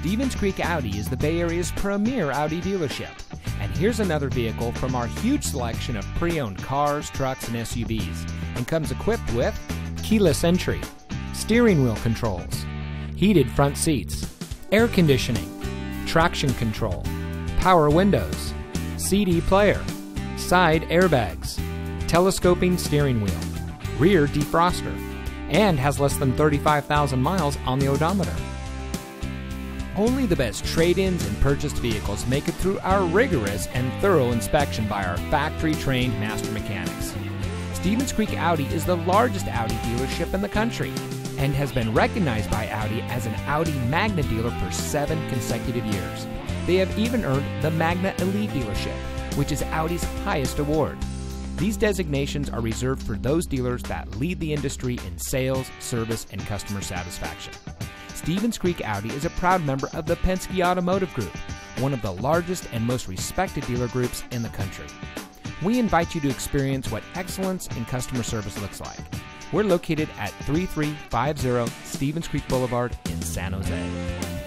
Stevens Creek Audi is the Bay Area's premier Audi dealership. And here's another vehicle from our huge selection of pre owned cars, trucks, and SUVs, and comes equipped with keyless entry, steering wheel controls, heated front seats, air conditioning, traction control, power windows, CD player, side airbags, telescoping steering wheel, rear defroster, and has less than 35,000 miles on the odometer. Only the best trade ins and purchased vehicles make it through our rigorous and thorough inspection by our factory trained master mechanics. Stevens Creek Audi is the largest Audi dealership in the country and has been recognized by Audi as an Audi Magna dealer for seven consecutive years. They have even earned the Magna Elite Dealership, which is Audi's highest award. These designations are reserved for those dealers that lead the industry in sales, service, and customer satisfaction. Stevens Creek Audi is a proud member of the Penske Automotive Group, one of the largest and most respected dealer groups in the country. We invite you to experience what excellence in customer service looks like. We're located at 3350 Stevens Creek Boulevard in San Jose.